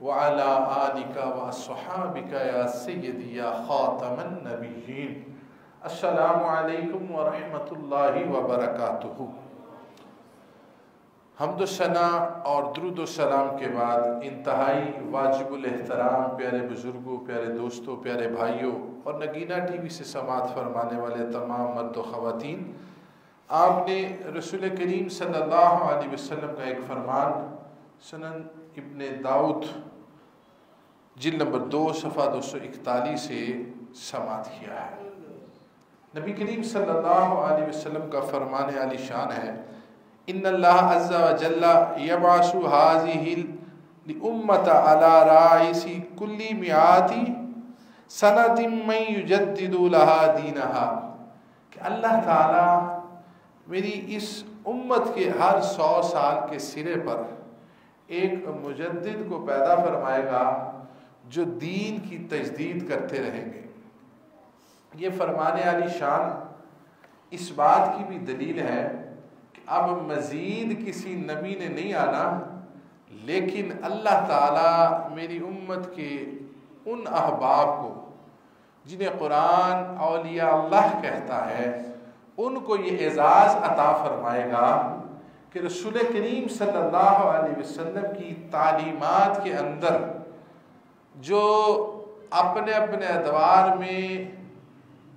वाला हमद और द्रुद सलाम के बाद इंतहाई वाजिबुल एहतराम प्यारे बुज़ुर्गों प्यारे दोस्तों प्यारे भाइयों और नगीना टीवी से समात फरमाने वाले तमाम मर्द ख़वातीन आपने रसुल करीम सल्लल्लाहु अलैहि वसल्लम का एक फरमान सनन इब्ने दाऊद जिल नंबर दो सफ़ा दो सौ इकतालीस से समात किया है। नबी करीम सल्लल्लाहु अलैहि वसल्लम का फरमान आली शान है इन उम्मत कुल्ली मियाती कि अल्लाह ताला मेरी इस उम्मत के हर सौ साल के सिरे पर एक मुजद्दिद को पैदा फरमाएगा जो दीन की तजदीद करते रहेंगे। ये फरमाने आली शान इस बात की भी दलील है कि अब मज़ीद किसी नबी ने नहीं आना, लेकिन अल्लाह ताला मेरी उम्मत के उन अहबाब को, जिन्हें कुरान अलिया अल्लाह कहता है, उनको ये एजाज़ अता फरमाएगा कि रसूल करीम सल्लल्लाहु अलैहि वसल्लम की तालीमात के अंदर जो अपने अपने अदवार में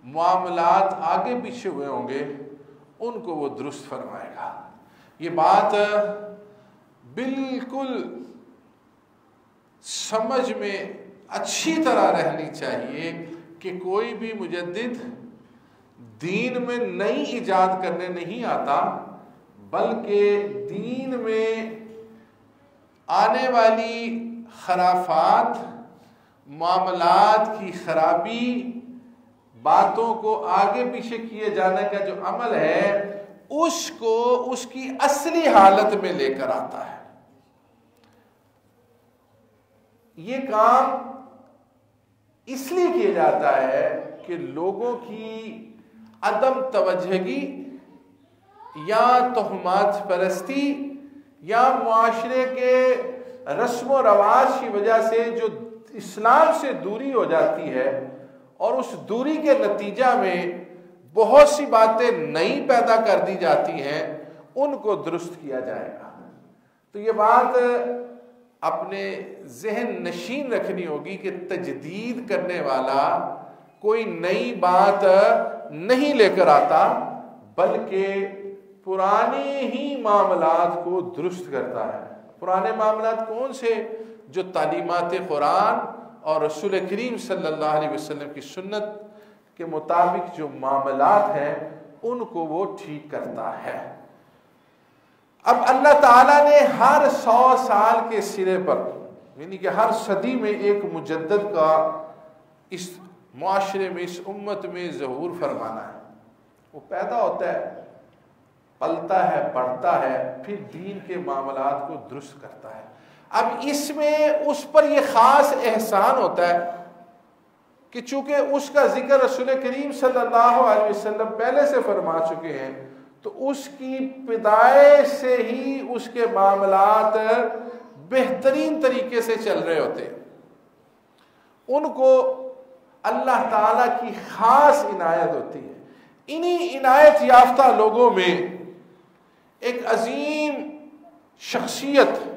मामला आगे पीछे हुए होंगे, उनको वो दुरुस्त फरमाएगा। ये बात बिल्कुल समझ में अच्छी तरह रहनी चाहिए कि कोई भी मुजद दीन में नई ईजाद करने नहीं आता, बल्कि दीन में आने वाली खराफात मामलात की खराबी बातों को आगे पीछे किए जाने का जो अमल है, उसको, उसकी असली हालत में लेकर आता है। ये काम इसलिए किया जाता है कि लोगों की अदम तोजहगी या तोहमात परस्ती या माशरे के रस्म व रवाज की वजह से जो इस्लाम से दूरी हो जाती है और उस दूरी के नतीजा में बहुत सी बातें नई पैदा कर दी जाती हैं, उनको दुरुस्त किया जाएगा। तो ये बात अपने जहन नशीन रखनी होगी कि तजदीद करने वाला कोई नई बात नहीं लेकर आता, बल्कि पुराने ही मामलात को दुरुस्त करता है। पुराने मामला कौन से? जो तालीमत क़ुरान और रसूल करीम सल्लल्लाहु अलैहि वसल्लम की सुन्नत के मुताबिक जो मामलात हैं, उनको वो ठीक करता है। अब अल्लाह ताला ने हर सौ साल के सिरे पर, यानी कि हर सदी में एक मुजद का इस माशरे में, इस उम्मत में जहूर फरमाना है। वो पैदा होता है, पलता है, बढ़ता है, फिर दीन के मामला को दुरुस्त करता है। अब इसमें उस पर यह ख़ास एहसान होता है कि चूँकि उसका ज़िक्र रसूल करीम सल्लल्लाहु अलैहि वसल्लम पहले से फरमा चुके हैं तो उसकी पिदाए से ही उसके मामलात बेहतरीन तरीके से चल रहे होते हैं। उनको अल्लाह ताला की ख़ास इनायत होती है। इन्हीं इनायत याफ्ता लोगों में एक अजीम शख्सियत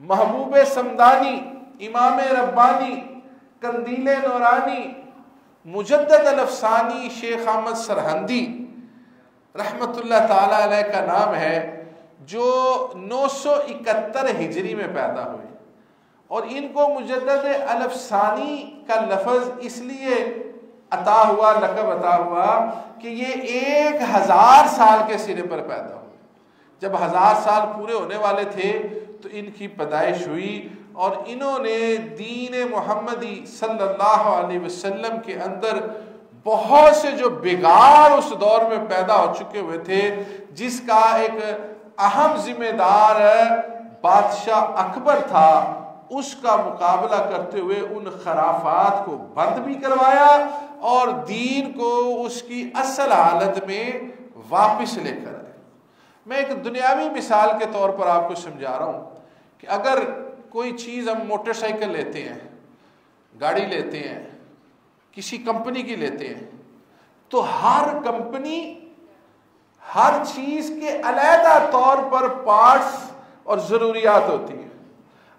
महबूब समदानी, इमाम रब्बानी, कंदील नौरानी मुजद अलफसानी शेख अहमद सरहंदी ताला का नाम है, जो 971 हिजरी में पैदा हुए। और इनको मुजद अलफसानी का लफज इसलिए अता हुआ, लकब अता हुआ कि ये एक हज़ार साल के सिरे पर पैदा हुए। जब हज़ार साल पूरे होने वाले थे तो इनकी पैदाइश हुई और इन्होंने दीन मोहम्मदी सल्लल्लाहु अलैहि वसल्लम के अंदर बहुत से जो बिगाड़ उस दौर में पैदा हो चुके हुए थे, जिसका एक अहम जिम्मेदार बादशाह अकबर था, उसका मुकाबला करते हुए उन खराफात को बंद भी करवाया और दीन को उसकी असल हालत में वापस लेकर आए। मैं एक दुनियावी मिसाल के तौर पर आपको समझा रहा हूँ। कि अगर कोई चीज़ हम मोटरसाइकिल लेते हैं, गाड़ी लेते हैं, किसी कंपनी की लेते हैं तो हर कंपनी हर चीज़ के अलहदा तौर पर पार्ट्स और ज़रूरियात होती है।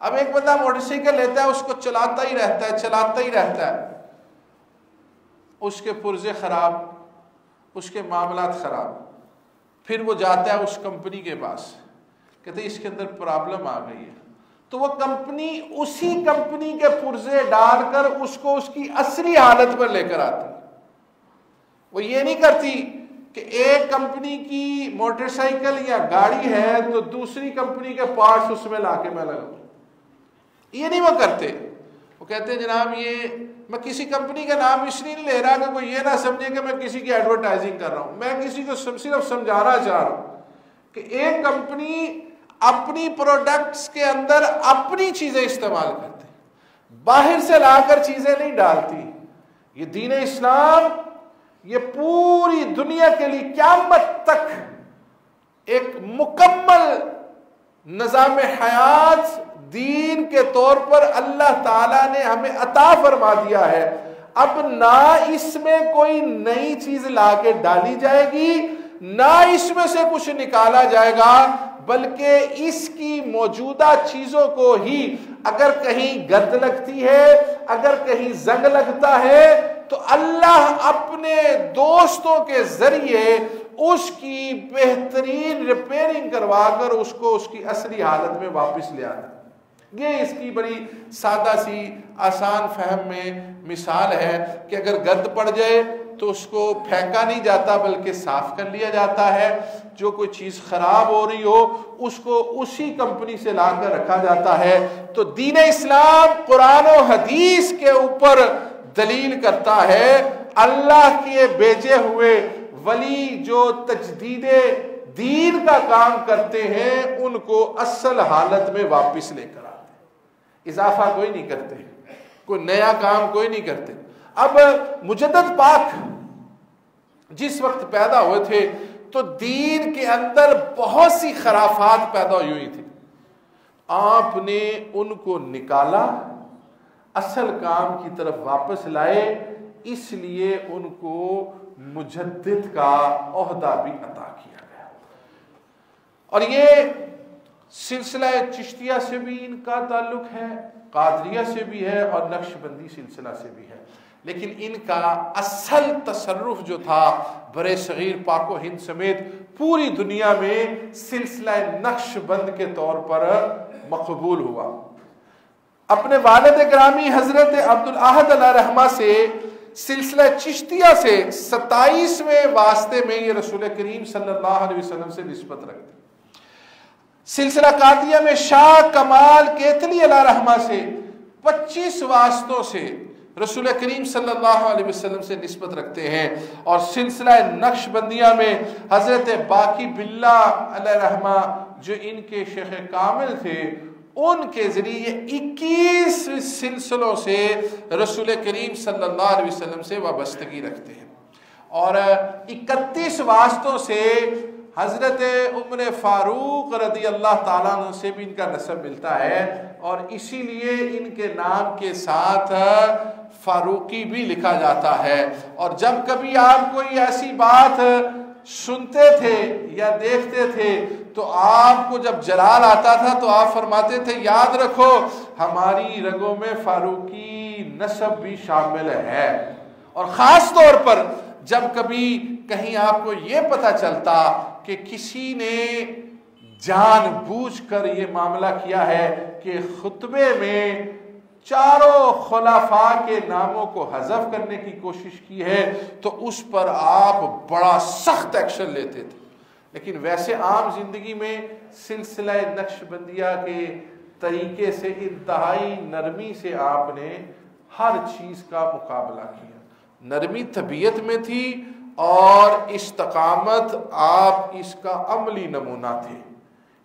अब एक बंदा मोटरसाइकिल लेता है, उसको चलाता ही रहता है, चलाता ही रहता है। उसके पुर्जे ख़राब, उसके मामला ख़राब, फिर वो जाता है उस कंपनी के पास। कहते इसके अंदर प्रॉब्लम आ गई है। तो वो कंपनी उसी कंपनी के पुर्जे डालकर उसको उसकी असली हालत पर लेकर आती। वो ये नहीं करती कि एक कंपनी की मोटरसाइकिल या गाड़ी है तो दूसरी कंपनी के पार्ट्स उसमें लाके मैं लगाऊ। ये नहीं वो करते। वो कहते जनाब, ये मैं किसी कंपनी का नाम इसलिए नहीं ले रहा कि कोई ये ना समझे कि मैं किसी की एडवर्टाइजिंग कर रहा हूँ। मैं किसी को सिर्फ़ समझाना चाह रहा हूँ कि एक कंपनी अपनी प्रोडक्ट्स के अंदर अपनी चीज़ें इस्तेमाल करते। बाहर से लाकर चीज़ें नहीं डालती। ये दीन इस्लाम, ये पूरी दुनिया के लिए क्यामत तक एक मुकम्मल निज़ाम हयात दीन के तौर पर अल्लाह ताला ने हमें अता फरमा दिया है। अब ना इसमें कोई नई चीज़ लाके डाली जाएगी, ना इसमें से कुछ निकाला जाएगा। बल्कि इसकी मौजूदा चीज़ों को ही अगर कहीं गंद लगती है, अगर कहीं जंग लगता है तो अल्लाह अपने दोस्तों के ज़रिए उसकी बेहतरीन रिपेयरिंग करवाकर उसको उसकी असली हालत में वापस ले आता ये इसकी बड़ी सादा सी आसान फहम में मिसाल है कि अगर गंद पड़ जाए तो उसको फेंका नहीं जाता, बल्कि साफ़ कर लिया जाता है। जो कोई चीज़ खराब हो रही हो, उसको उसी कंपनी से लाकर रखा जाता है। तो दीन इस्लाम कुरान हदीस के ऊपर दलील करता है, अल्लाह के भेजे हुए वली जो तजदीद दीन का काम करते हैं, उनको असल हालत में वापस लेकर आते इजाफा कोई नहीं करते कोई नया काम कोई नहीं करते। अब मुजद पाक जिस वक्त पैदा हुए थे तो दीन के अंदर बहुत सी खराफात पैदा हुई हुई थी। आपने उनको निकाला, असल काम की तरफ़ वापस लाए, इसलिए उनको मुजद्दिद का अहदा भी अता किया गया। और ये सिलसिला चिश्तिया से भी इनका ताल्लुक है, कादरिया से भी है और नक्शबंदी सिलसिला से भी है। लेकिन इनका असल तसरुफ जो था बरे सग़ीर पाको हिंद समेत पूरी दुनिया में सिलसिला नक्शबंद के तौर पर मकबूल हुआ। अपने वालद ग्रामी हज़रत अब्दुल आहद रहमा से सिलसिला चिश्तिया से सताईसवें वास्ते में ये रसूल करीम वसल्लम से नस्बत रखते। सिलसिला कादिया में शाह कमाल केतली अला रहमा से 25 वास्तों से रसूल करीम सल्लल्लाहु अलैहि वसल्लम से नस्बत रखते हैं। और सिलसिला नक्शबंदिया में हज़रत बाकी बिल्ला रहमा, जो इनके शेख कामिल थे, उनके ज़रिए 21 सिलसिलों से रसूल करीम सल्लल्लाहु अलैहि वसल्लम से वाबस्तगी रखते हैं। और 31 वास्तों से हज़रत उम्र फ़ारूक रदी अल्लाह ताला से भी इनका नसब मिलता है और इसीलिए इनके नाम के साथ फारूकी भी लिखा जाता है। और जब कभी आप कोई ऐसी बात सुनते थे या देखते थे तो आपको जब जलाल आता था तो आप फरमाते थे, याद रखो, हमारी रगों में फारूकी नसब भी शामिल है। और ख़ास तौर पर जब कभी कहीं आपको ये पता चलता कि किसी ने जानबूझकर ये मामला किया है कि खुतबे में चारों खुलाफा के नामों को हजफ करने की कोशिश की है तो उस पर आप बड़ा सख्त एक्शन लेते थे। लेकिन वैसे आम ज़िंदगी में सिलसिला नक्शबंदिया के तरीके से, इंतहाई नरमी से आपने हर चीज़ का मुकाबला किया। नरमी तबीयत में थी और इस्तकामत आप इसका अमली नमूना थे।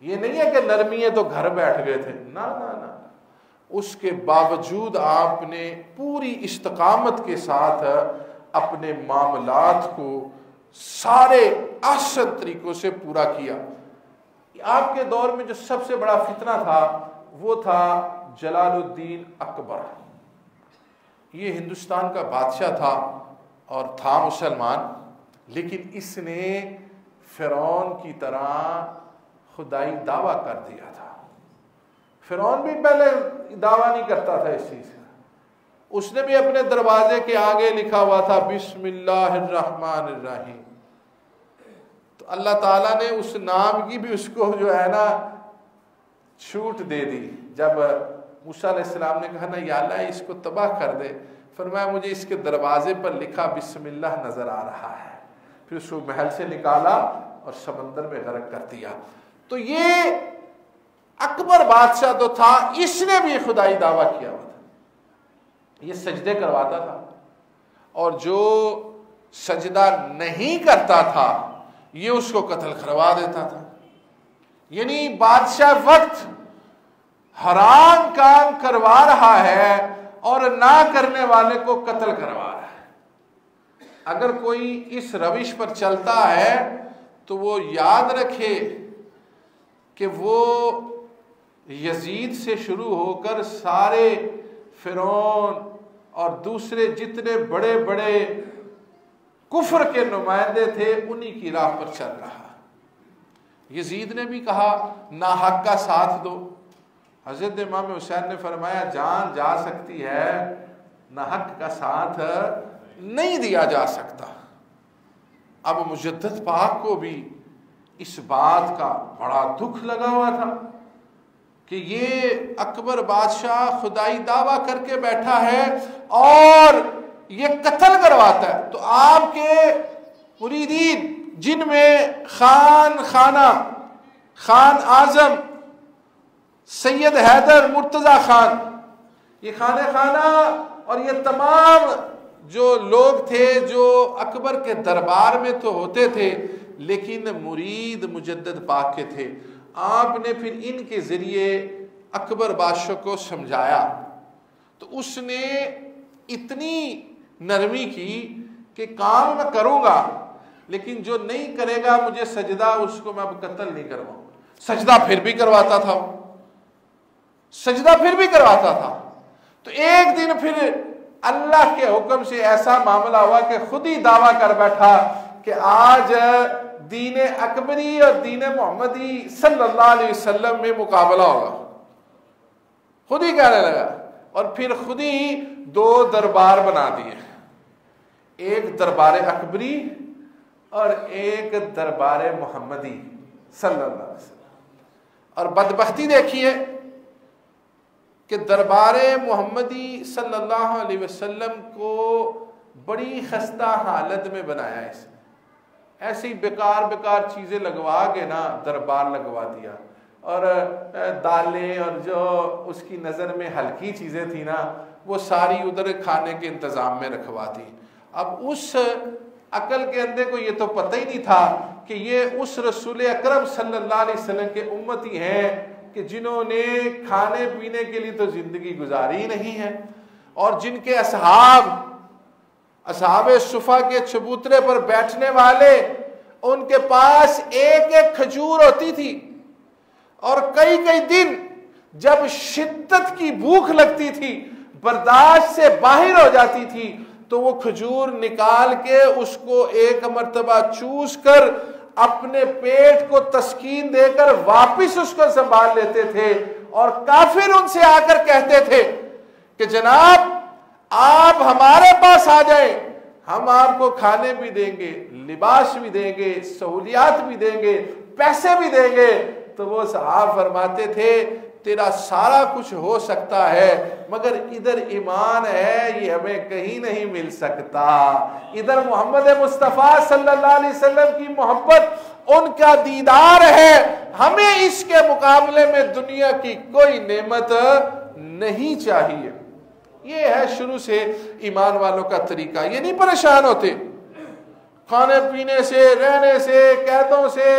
ये नहीं है कि नरमी है तो घर बैठ गए थे। ना ना ना। उसके बावजूद आपने पूरी इस्तकामत के साथ अपने मामलात को सारे आसन तरीकों से पूरा किया। आपके दौर में जो सबसे बड़ा फितना था, वो था जलालुद्दीन अकबर। ये हिंदुस्तान का बादशाह था और था मुसलमान, लेकिन इसने फिरौन की तरह खुदाई दावा कर दिया था। फिरौन भी पहले दावा नहीं करता था इस चीज़ का। उसने भी अपने दरवाजे के आगे लिखा हुआ था, बिस्मिल्लाहिर्रहमानिर्रहीम। तो अल्लाह ताला ने उस नाम की भी उसको जो है ना, छूट दे दी। जब मूसा ने कहा, ना, या इसको तबाह कर दे। फरमाया, मुझे इसके दरवाजे पर लिखा, बिस्मिल्लाह, नज़र आ रहा है। फिर उसको महल से निकाला और समंदर में गर्क कर दिया। तो ये अकबर बादशाह तो था, इसने भी खुदाई दावा किया हुआ था। ये सजदे करवाता था। और जो सजदा नहीं करता था, ये उसको कत्ल करवा देता था। यानी बादशाह वक्त हराम काम करवा रहा है और ना करने वाले को कत्ल करवा रहा है। अगर कोई इस रविश पर चलता है तो वो याद रखे कि वो यजीद से शुरू होकर सारे फिरौन और दूसरे जितने बड़े बड़े कुफर के नुमाइंदे थे, उन्हीं की राह पर चल रहा। यजीद ने भी कहा ना हक का साथ दो। हज़रत इमाम हुसैन ने फरमाया, जान जा सकती है, ना हक का साथ नहीं दिया जा सकता। अब मुजद्दत पाक को भी इस बात का बड़ा दुख लगा हुआ था कि ये अकबर बादशाह खुदाई दावा करके बैठा है और ये कत्ल करवाता है। तो आपके मुरीदीन, जिनमें खान खाना, खान आज़म सैयद हैदर मुर्तज़ा खान। ये खान खाना और ये तमाम जो लोग थे, जो अकबर के दरबार में तो होते थे, लेकिन मुरीद मुजद्दद पाक के थे। आपने फिर इनके ज़रिए अकबर बादशाह को समझाया। तो उसने इतनी नरमी की कि काम मैं करूँगा, लेकिन जो नहीं करेगा मुझे सजदा, उसको मैं अब कत्ल नहीं करवाऊँ सजदा फिर भी करवाता था सजदा फिर भी करवाता था। तो एक दिन फिर अल्लाह के हुक्म से ऐसा मामला हुआ कि खुद ही दावा कर बैठा कि आज दीन अकबरी और दीन मोहम्मदी सल्लल्लाहु अलैहि वसल्लम में मुकाबला होगा। खुद ही कहने लगा और फिर खुद ही दो दरबार बना दिए। एक दरबार अकबरी और एक दरबार मोहम्मदी सल्लल्लाहु अलैहि वसल्लम। और बदबख्ती देखिए कि दरबार मोहम्मदी सल्लल्लाहु अलैहि वसल्लम को बड़ी खस्ता हालत में बनाया इसने ऐसी बेकार बेकार चीज़ें लगवा के ना दरबार लगवा दिया। और दालें और जो उसकी नज़र में हल्की चीज़ें थी ना, वो सारी उधर खाने के इंतज़ाम में रखवा दी। अब उस अकल के अंदर को ये तो पता ही नहीं था कि ये उस रसूल अकरम सल्लल्लाहु अलैहि वसल्लम के उम्मती हैं। कि जिन्होंने खाने पीने के लिए तो ज़िंदगी गुजारी नहीं है, और जिनके असहाब असहाब सुफा के चबूतरे पर बैठने वाले, उनके पास एक एक खजूर होती थी। और कई कई दिन जब शिद्दत की भूख लगती थी, बर्दाश्त से बाहर हो जाती थी तो वो खजूर निकाल के उसको एक मरतबा चूस कर अपने पेट को तस्कीन देकर वापिस उसको संभाल लेते थे और काफिर उनसे आकर कहते थे कि जनाब, आप हमारे पास आ जाए। हम आपको खाने भी देंगे, लिबास भी देंगे, सहूलियात भी देंगे, पैसे भी देंगे। तो वो साहब फरमाते थे तेरा सारा कुछ हो सकता है, मगर इधर ईमान है, ये हमें कहीं नहीं मिल सकता। इधर मोहम्मद मुस्तफ़ा सल्लल्लाहु अलैहि वसल्लम की मोहब्बत उनका दीदार है। हमें इसके मुकाबले में दुनिया की कोई नेमत नहीं चाहिए। ये है शुरू से ईमान वालों का तरीका। ये नहीं परेशान होते। खाने पीने से, रहने से, कैदों से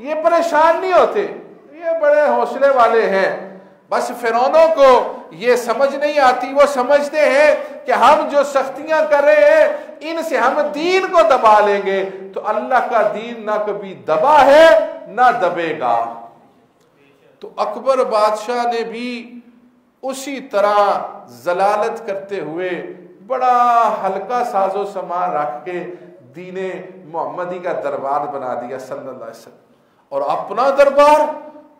ये परेशान नहीं होते। ये बड़े हौसले वाले हैं। बस फिरौनों को ये समझ नहीं आती, वो समझते हैं कि हम जो सख्तियाँ कर रहे हैं, इनसे हम दीन को दबा लेंगे। तो अल्लाह का दीन ना कभी दबा है, ना दबेगा। तो अकबर बादशाह ने भी उसी तरह जलालत करते हुए बड़ा हल्का साजो सामान रख के दीने मोहम्मदी का दरबार बना दिया सल्लल्लाहु अलैहि वसल्लम। और अपना दरबार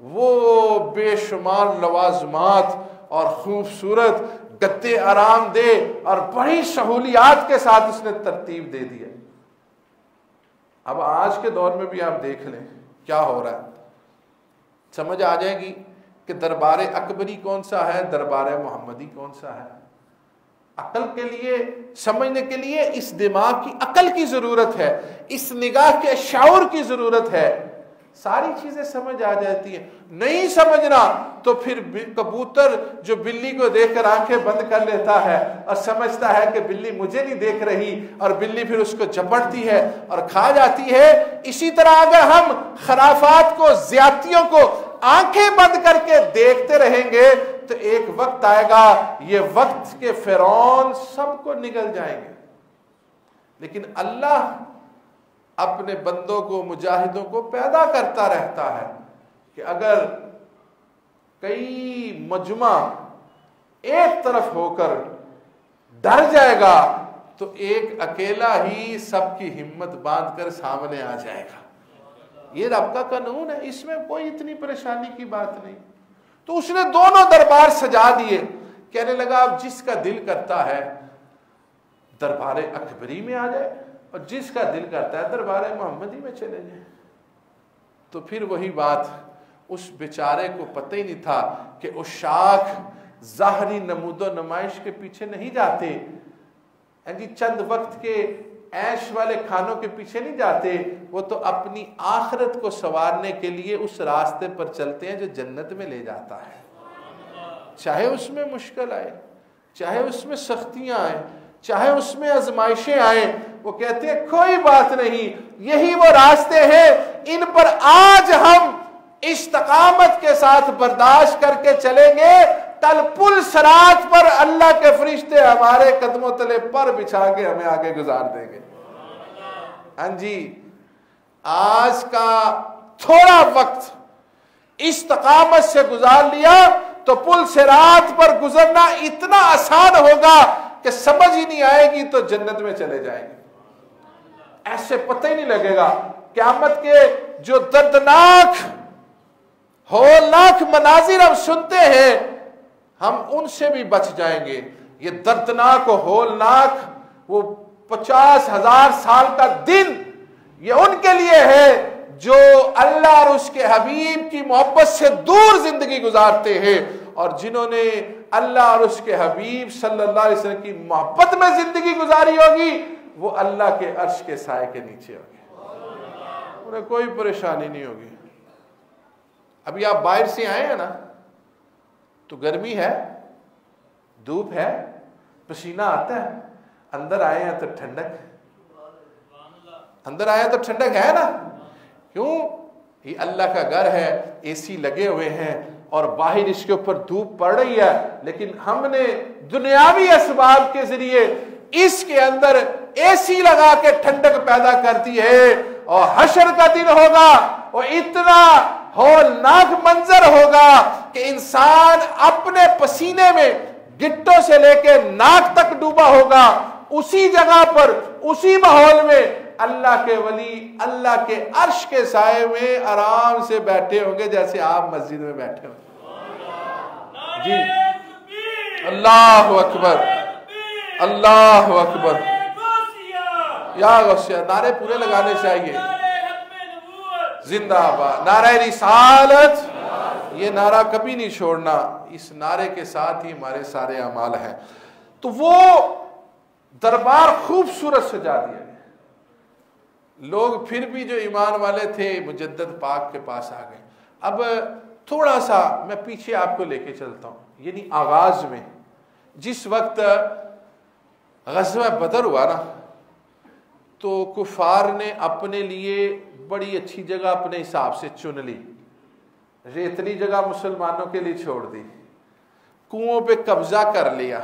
वो बेशुमार लवाजमात और खूबसूरत गत्ते आराम दे और बड़ी सहूलियात के साथ उसने तरतीब दे दिया अब आज के दौर में भी आप देख लें क्या हो रहा है। समझ आ जाएगी कि दरबार अकबरी कौन सा है, दरबार मोहम्मदी कौन सा है। अकल के लिए, समझने के लिए इस दिमाग की अकल की ज़रूरत है, इस निगाह के शाउर की ज़रूरत है। सारी चीज़ें समझ आ जाती है। नहीं समझना तो फिर कबूतर जो बिल्ली को देखकर आँखें बंद कर लेता है और समझता है कि बिल्ली मुझे नहीं देख रही और बिल्ली फिर उसको झपटती है और खा जाती है। इसी तरह अगर हम खराफात को ज्यातियों को आँखें बंद करके देखते रहेंगे तो एक वक्त आएगा, ये वक्त के फिरौन सबको निकल जाएँगे। लेकिन अल्लाह अपने बंदों को, मुजाहिदों को पैदा करता रहता है कि अगर कई मजमा एक तरफ़ होकर डर जाएगा तो एक अकेला ही सबकी हिम्मत बांधकर सामने आ जाएगा। ये रब का कानून है, इसमें कोई इतनी परेशानी की बात नहीं। तो उसने दोनों दरबार सजा दिए। कहने लगा, अब जिसका दिल करता है, दरबार अकबरी में आ जाए। और जिसका दिल करता है, दरबार मोहम्मदी में चले जाए। तो फिर वही बात उस बेचारे को पता ही नहीं था कि उस शाख जाहरी नमूदो नुमाइश के पीछे नहीं जाते। जी चंद वक्त के ऐश वाले खानों के पीछे नहीं जाते। वो तो अपनी आखरत को संवारने के लिए उस रास्ते पर चलते हैं जो जन्नत में ले जाता है। चाहे उसमें मुश्किल आए, चाहे उसमें सख्तियाँ आए चाहे उसमें आजमाइशें आए, वो कहते हैं, कोई बात नहीं, यही वो रास्ते हैं, इन पर आज हम इस्तकामत के साथ बर्दाश्त करके चलेंगे कल पुल सरात पर अल्लाह के फरिश्ते हमारे कदमों तले पर बिछा के हमें आगे गुजार देंगे. हाँ जी, आज का थोड़ा वक्त इस्तकामत से गुजार लिया तो पुल से रात पर गुजरना इतना आसान होगा कि समझ ही नहीं आएगी तो जन्नत में चले जाएँगे। ऐसे पता ही नहीं लगेगा क्यामत के जो दर्दनाक, होलनाक मनाजिर हम सुनते हैं, हम उनसे भी बच जाएँगे। ये दर्दनाक होलनाक, वो पचास हज़ार साल का दिन, ये उनके लिए है जो अल्लाह और उसके हबीब की मोहब्बत से दूर ज़िंदगी गुजारते हैं और जिन्होंने अल्लाह और उसके हबीब सल्लल्लाहु अलैहि वसल्लम की मोहब्बत में ज़िंदगी गुजारी होगी, वो अल्लाह के अर्श के साय के नीचे होगी। उन्हें कोई परेशानी नहीं होगी। अभी आप बाहर से आए हैं ना तो गर्मी है, धूप है, पसीना आता है, अंदर आए हैं तो ठंडक अंदर आए तो ठंडक है ना? क्यों? ये अल्लाह का घर है एसी लगे हुए हैं और बाहर इसके ऊपर धूप पड़ रही है, लेकिन हमने दुनियावी इसबाब के ज़रिए इसके अंदर एसी लगा के ठंडक पैदा कर दी है, और हशर का दिन होगा, और इतना होलनाक मंजर होगा कि इंसान अपने पसीने में गिट्टों से लेके नाक तक डूबा होगा। उसी जगह पर, उसी माहौल में अल्लाह के वली, अल्लाह के अर्श के साय में आराम से बैठे होंगे जैसे आप मस्जिद में बैठे होंगे। जी। अल्लाह अकबर अल्लाह अकबर या गौसिया नारे पूरे लगाने चाहिए। जिंदाबाद। नारा रिसालत। ये नारा कभी नहीं छोड़ना। इस नारे के साथ ही हमारे सारे अमाल हैं। तो वो दरबार खूबसूरत सजा दिया लोग फिर भी जो ईमान वाले थे मुजद्दद पाक के पास आ गए। अब थोड़ा सा मैं पीछे आपको लेके चलता हूँ। यानी आगाज़ में। जिस वक्त गजवा बदर हुआ ना तो कुफार ने अपने लिए बड़ी अच्छी जगह अपने हिसाब से चुन ली। रेतली जगह मुसलमानों के लिए छोड़ दी। कुओं पे कब्जा कर लिया।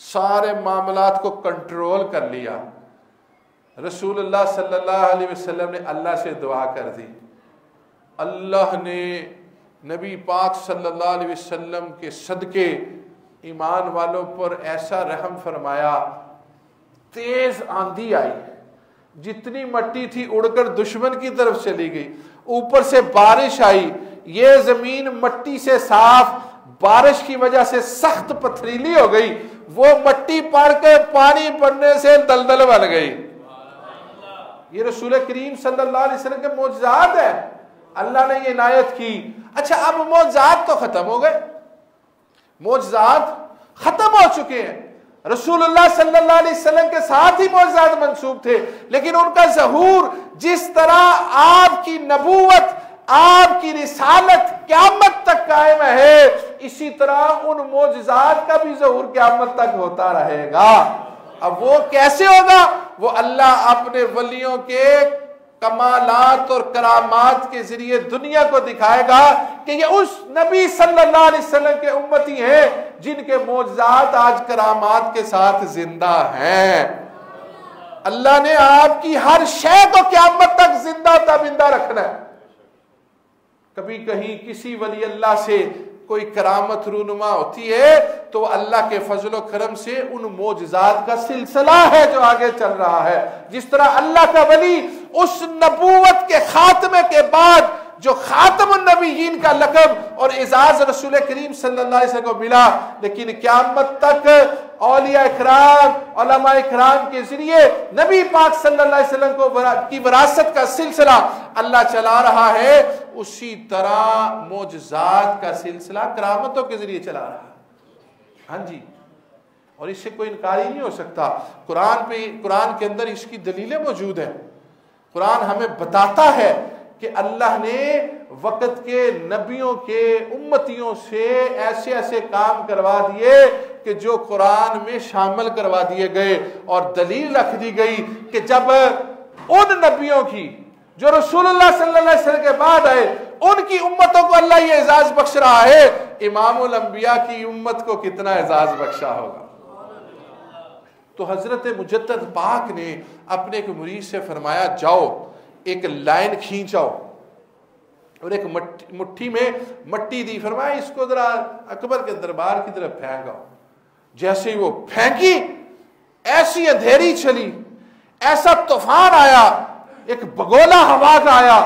सारे मामलात को कंट्रोल कर लिया। रसूलुल्लाह सल्लल्लाहु अलैहि वसल्लम ने अल्लाह से दुआ कर दी। अल्लाह ने नबी पाक सल्लल्लाहु अलैहि वसल्लम के सदके ईमान वालों पर ऐसा रहम फरमाया, तेज आंधी आई, जितनी मट्टी थी उड़कर दुश्मन की तरफ़ चली गई, ऊपर से बारिश आई, ये ज़मीन मट्टी से साफ़, बारिश की वजह से सख्त पथरीली हो गई, वो मट्टी पड़ के पानी पड़ने से दलदल बन गई। ये रसूल करीम सल्लल्लाहु अलैहि वसल्लम के मोजात है। अल्लाह ने ये इनायत की अच्छा अब मोजात तो खत्म हो गए। मोजात खत्म हो चुके हैं। रसूलुल्लाह सल्लल्लाहु अलैहि वसल्लम के साथ ही मोजात मंसूब थे, लेकिन उनका जहूर, जिस तरह आपकी नबूवत, आपकी रिसालत क्यामत तक कायम है, इसी तरह उन मोजात का भी जहूर क्यामत तक होता रहेगा। अब वो कैसे होगा? वो अल्लाह अपने वलियों के कमालात और करामात के ज़रिए दुनिया को दिखाएगा कि ये उस नबी सल्लल्लाहु अलैहि वसल्लम के उम्मती हैं जिनके मोजात आज करामात के साथ ज़िंदा हैं। अल्लाह ने आपकी हर शय को क्यामत तक ज़िंदा तबिंदा रखना है। कभी कहीं किसी वली अल्लाह से कोई करामत रूनुमा होती है तो अल्लाह के फजलो करम से उन मोजात का सिलसिला है जो आगे चल रहा है। जिस तरह अल्लाह का वली उस नबूवत के खात्मे के बाद जो खातम नबीन का लकब और एजाज रसूल करीम वसल्लम को मिला। लेकिन क्यामत तक औलिया इकराम इकराम के ज़रिए नबी पाक वसल्लम को की विरासत का सिलसिला अल्लाह चला रहा है, उसी तरह मोजात का सिलसिला करामतों के ज़रिए चला रहा है। हाँ जी। और इससे कोई इनकार ही नहीं हो सकता। कुरान पे, कुरान के अंदर इसकी दलीलें मौजूद हैं। कुरान हमें बताता है कि अल्लाह ने वक़्त के नबियों के उम्मतियों से ऐसे ऐसे काम करवा दिए कि जो कुरान में शामिल करवा दिए गए और दलील रख दी गई कि जब उन नबियों की, जो रसूलुल्लाह सल्लल्लाहु अलैहि वसल्लम के बाद आए, उनकी उम्मतों को अल्लाह ये एजाज बख्श रहा है, इमामुल अंबिया की उम्मत को कितना एजाज बख्शा होगा। तो हज़रत मुजद्दद पाक ने अपने एक मुरीद से फरमाया, जाओ एक लाइन खींचाओ। और एक मुट्ठी में मट्टी दी फरमाया इसको जरा अकबर के दरबार की तरफ़ फेंकाओ। जैसे ही वो फेंकी, ऐसी अंधेरी चली, ऐसा तूफ़ान आया, एक बगोला हवा का आया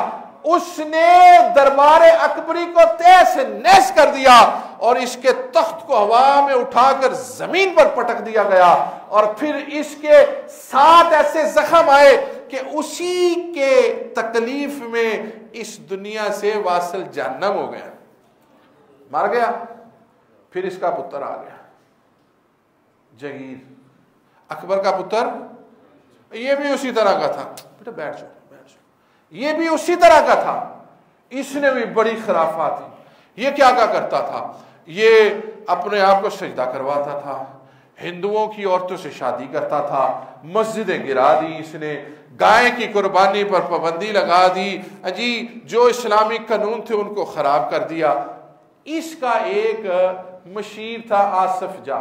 उसने दरबार अकबरी को तैस नैस कर दिया और इसके तख्त को हवा में उठाकर ज़मीन पर पटक दिया गया। और फिर इसके साथ ऐसे जख्म आए कि उसी के तकलीफ़ में इस दुनिया से वासल जहन्नम हो गया। मर गया। फिर इसका पुत्र आ गया। जगीर अकबर का पुत्र? ये भी उसी तरह का था। बेटा बैठ जाओ। ये भी उसी तरह का था। इसने भी बड़ी खराफा थी ये क्या क्या करता था? ये अपने आप को सजदा करवाता था। हिंदुओं की औरतों से शादी करता था। मस्जिदें गिरा दी इसने। गाय की कुर्बानी पर पाबंदी लगा दी। अजी, जो इस्लामिक कानून थे उनको खराब कर दिया। इसका एक मशीर था आसफ जा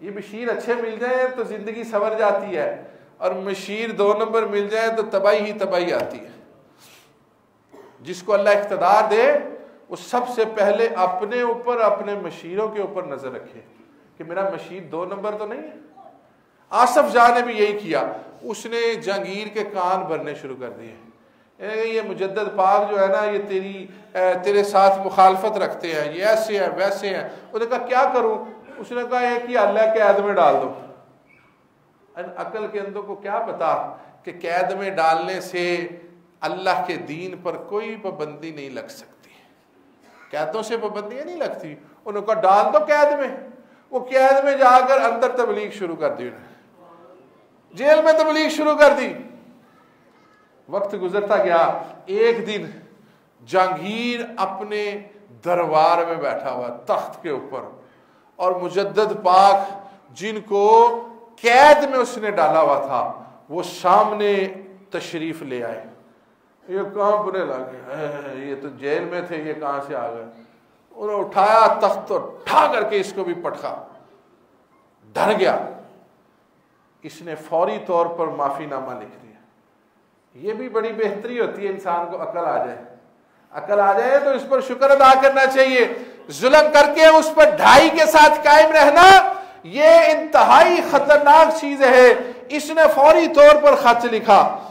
ये मशीर अच्छे मिल जाए तो ज़िंदगी सवर जाती है। और मशीर दो नंबर मिल जाए तो तबाही ही तबाही आती है। जिसको अल्लाह इकतदार दे, वो सबसे पहले अपने ऊपर, अपने मशीरों के ऊपर नज़र रखे कि मेरा मशीर दो नंबर तो नहीं है। आसफ शाह ने भी यही किया। उसने जहांगीर के कान भरने शुरू कर दिए। ये मुजद पाक जो है ना, ये तेरी तेरे साथ मुखालफत रखते हैं। ये ऐसे हैं, वैसे हैं। उसने कहा, क्या करूँ? उसने कहा ही अल्लाह कैद में डाल दो। अकल के अंदर को क्या पता कि कैद में डालने से अल्लाह के दीन पर कोई पाबंदी नहीं लग सकती। कैदों से पाबंदियाँ नहीं लगती। उन्होंने कहा, डाल दो कैद में। वो कैद में जाकर अंदर तबलीग शुरू कर दी उन्होंने। जेल में तबलीग शुरू कर दी। वक्त गुजरता गया। एक दिन जहांगीर अपने दरबार में बैठा हुआ, तख्त के ऊपर। और मुजद्दद पाक, जिनको कैद में उसने डाला हुआ था, वो सामने तशरीफ़ ले आए। ये कहाँ बुरे लगे? ये तो जेल में थे, ये कहाँ से आ गए? उन्होंने उठाया तख्त तो ठा करके इसको भी पटका। डर गया। इसने फौरी तौर पर माफीनामा लिख दिया। ये भी बड़ी बेहतरी होती है, इंसान को अकल आ जाए। अकल आ जाए तो इस पर शुक्र अदा करना चाहिए। जुल्म करके उस पर ढाई के साथ कायम रहना ये इंतहाई खतरनाक चीज़ है। इसने फौरी तौर पर खत लिखा।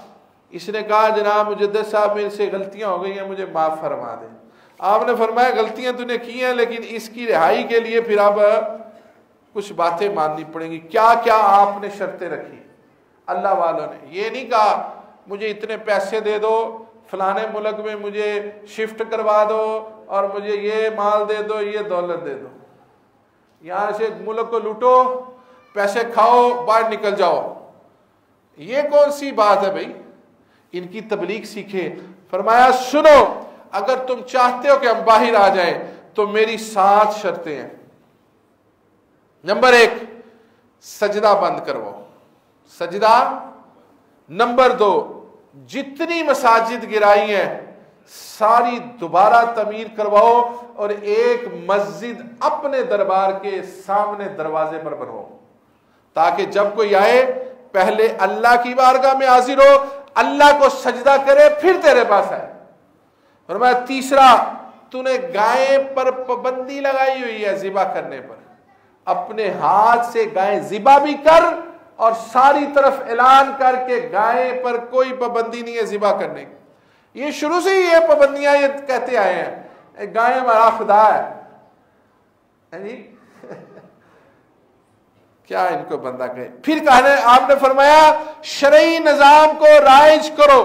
इसने कहा, जनाब मुजद साहब मेरे से गलतियाँ हो गई हैं, मुझे माफ़ फरमा दे। आपने फरमाया, गलतियाँ तूने की हैं, लेकिन इसकी रिहाई के लिए फिर अब कुछ बातें माननी पड़ेंगी। क्या क्या आपने शर्तें रखी? अल्लाह वालों ने, ये नहीं कहा, मुझे इतने पैसे दे दो, फलाने मुल्क में मुझे शिफ्ट करवा दो, और मुझे ये माल दे दो, ये दौलत दे दो। यहाँ से मुल्क को लूटो, पैसे खाओ, बाहर निकल जाओ। ये कौन सी बात है भाई? इनकी तबलीग सीखे। फरमाया, सुनो, अगर तुम चाहते हो कि हम बाहर आ जाए तो मेरी सात शर्तें हैं। नंबर एक, सजदा बंद करवाओ। सजदा। नंबर दो, जितनी मसाजिद गिराई है सारी दोबारा तमीर करवाओ और एक मस्जिद अपने दरबार के सामने दरवाजे पर बनवाओ। ताकि जब कोई आए, पहले अल्लाह की बारगाह में हाजिर हो, अल्लाह को सजदा करे, फिर तेरे पास आए। और मैं तीसरा, तूने गाय पर पाबंदी लगाई हुई है जिबा करने पर। अपने हाथ से गाय जिबा भी कर और सारी तरफ़ ऐलान करके गाय पर कोई पाबंदी नहीं है जिबा करने की। ये शुरू से ही ये पाबंदियाँ ये कहते आए हैं। गाय हमारा खुदा है। जी? क्या इनको बंदा कहे? फिर कहने, आपने फरमाया, शरई निज़ाम को राइज करो।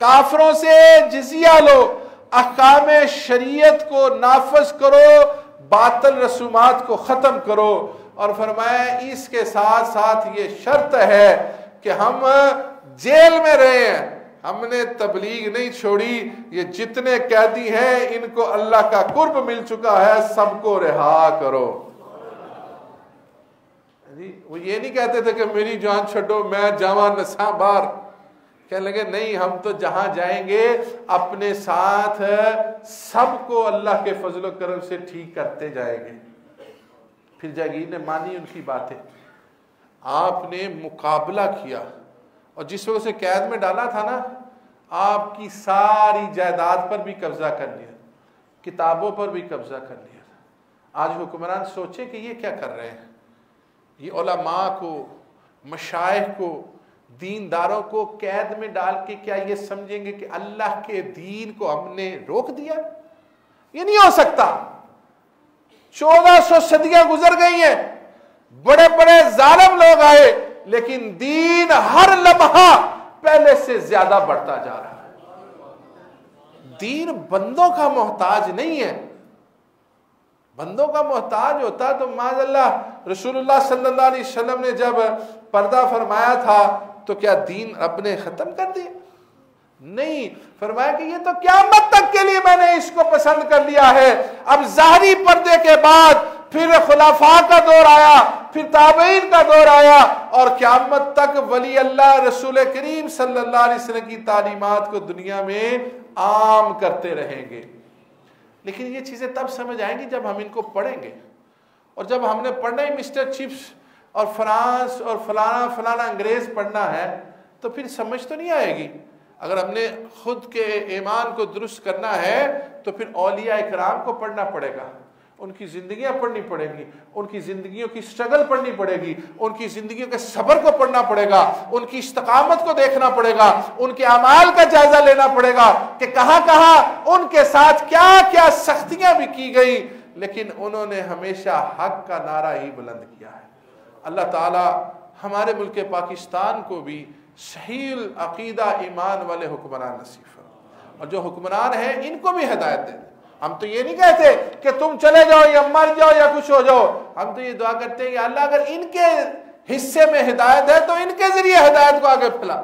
काफरों से जिजिया लो। अहकाम शरीयत को नाफज करो। बातल रसूमात को ख़त्म करो। और फरमाया, इसके साथ साथ ये शर्त है कि हम जेल में रहे हैं। हमने तबलीग नहीं छोड़ी, ये जितने कैदी हैं, इनको अल्लाह का कुर्ब मिल चुका है, सबको रिहा करो। वो ये नहीं कहते थे कि मेरी जान छो मैं जावा नशा बार कहने लगे, नहीं, हम तो जहाँ जाएँगे, अपने साथ सबको अल्लाह के फजल करम से ठीक करते जाएँगे। फिर जागीर ने मानी उनकी बातें। आपने मुकाबला किया। और जिस वक्त से कैद में डाला था ना, आपकी सारी जायदाद पर भी कब्जा कर लिया, किताबों पर भी कब्जा कर लिया आज हुक्मरान सोचे कि ये क्या कर रहे हैं? ये ओलमा को मशाइ को, दीनदारों को कैद में डाल के क्या ये समझेंगे कि अल्लाह के दीन को हमने रोक दिया? ये नहीं हो सकता। चौदह सौ सदियाँ गुजर गई हैं बड़े बड़े जालम लोग आए लेकिन दीन हर लम्हा पहले से ज़्यादा बढ़ता जा रहा है। दीन बंदों का मोहताज नहीं है। बंदों का मोहताज होता तो माजल्ला रसूलुल्लाह सल्लल्लाहु अलैहि वसल्लम ने जब पर्दा फरमाया था तो क्या दीन अपने खत्म कर दिए नहीं, फरमाया कि ये तो क्या मत तक के लिए मैंने इसको पसंद कर लिया है। अब जाहरी पर्दे के बाद फिर खुलाफा का दौर आया, फिर ताबीन का दौर आया और क्यामत तक वली अल्लाह रसूल करीम सल्लल्लाहु अलैहि वसल्लम की तालीमात को दुनिया में आम करते रहेंगे। लेकिन ये चीज़ें तब समझ आएँगी जब हम इनको पढ़ेंगे। और जब हमने पढ़ना ही, मिस्टर चिप्स और फ्रांस और फलाना फलाना अंग्रेज़ पढ़ना है तो फिर समझ तो नहीं आएगी। अगर हमने खुद के ईमान को दुरुस्त करना है तो फिर औलिया इकराम को पढ़ना पड़ेगा। उनकी जिंदगियाँ पढ़नी पड़ेगी, उनकी जिंदगियों की स्ट्रगल पढ़नी पड़ेगी, उनकी जिंदगियों के सबर को पढ़ना पड़ेगा, उनकी इस्तकामत को देखना पड़ेगा, उनके अमाल का जायजा लेना पड़ेगा कि कहाँ कहाँ उनके साथ क्या क्या सख्तियाँ भी की गई, लेकिन उन्होंने हमेशा हक का नारा ही बुलंद किया है। अल्लाह ताला हमारे मुल्क पाकिस्तान को भी सही अकीदा ईमान वाले हुक्मरान नसीफ और जो हुक्मरान हैं, इनको भी हिदायत दे। हम तो ये नहीं कहते कि तुम चले जाओ या मर जाओ या कुछ हो जाओ। हम तो ये दुआ करते हैं कि अल्लाह अगर इनके हिस्से में हिदायत है तो इनके ज़रिए हिदायत को आगे फैला।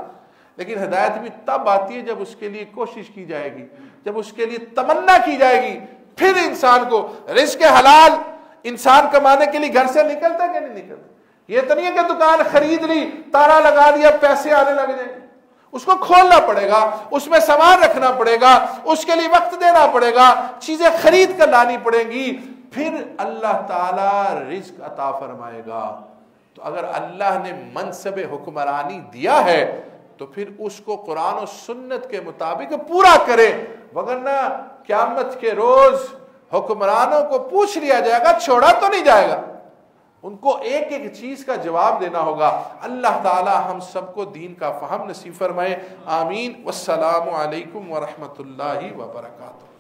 लेकिन हिदायत भी तब आती है जब उसके लिए कोशिश की जाएगी, जब उसके लिए तमन्ना की जाएगी। फिर इंसान को रिस्क हलाल, इंसान कमाने के लिए घर से निकलता कि नहीं निकलता? ये तो नहीं है कि दुकान खरीद ली तारा लगा दिया, पैसे आने लग जाएँगे। उसको खोलना पड़ेगा, उसमें सामान रखना पड़ेगा, उसके लिए वक्त देना पड़ेगा, चीज़ें खरीद कर लानी पड़ेंगी। फिर अल्लाह ताला रिस्क अता फरमाएगा। तो अगर अल्लाह ने मनसब हुक्मरानी दिया है तो फिर उसको कुरान और सुन्नत के मुताबिक पूरा करे। वगरना क्यामत के रोज हुक्मरानों को पूछ लिया जाएगा, छोड़ा तो नहीं जाएगा। उनको एक एक चीज़ का जवाब देना होगा। अल्लाह ताला हम सबको दीन का फहम नसीब फरमाए। आमीन। वसलाम वरहमतुल्लाहि वबरकातुहू